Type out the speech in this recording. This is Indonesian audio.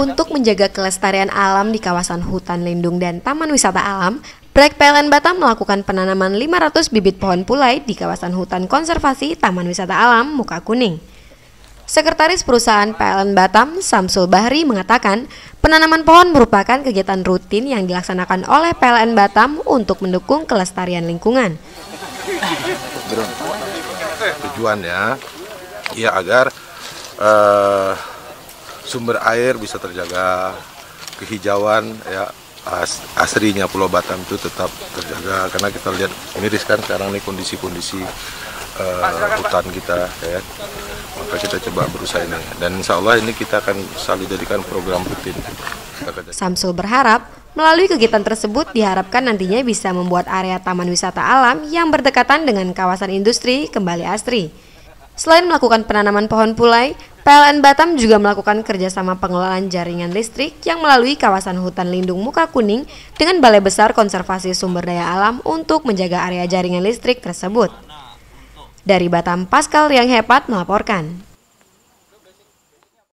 Untuk menjaga kelestarian alam di kawasan hutan lindung dan taman wisata alam, Proyek PLN Batam melakukan penanaman 500 bibit pohon pulai di kawasan hutan konservasi Taman Wisata Alam Muka Kuning. Sekretaris perusahaan PLN Batam, Samsul Bahri, mengatakan penanaman pohon merupakan kegiatan rutin yang dilaksanakan oleh PLN Batam untuk mendukung kelestarian lingkungan. Tujuannya ya agar uh, sumber air bisa terjaga, kehijauan ya as, aslinya Pulau Batam itu tetap terjaga karena kita lihat miris kan sekarang nih kondisi-kondisi uh, hutan kita ya maka kita coba berusaha ini dan insya Allah ini kita akan selalu jadikan program rutin. Samsul berharap melalui kegiatan tersebut diharapkan nantinya bisa membuat area taman wisata alam yang berdekatan dengan kawasan industri kembali asri. Selain melakukan penanaman pohon pulai, PLN Batam juga melakukan kerjasama pengelolaan jaringan listrik yang melalui kawasan hutan lindung Muka Kuning dengan Balai Besar Konservasi Sumber Daya Alam untuk menjaga area jaringan listrik tersebut. Dari Batam, Pascal yang hebat melaporkan.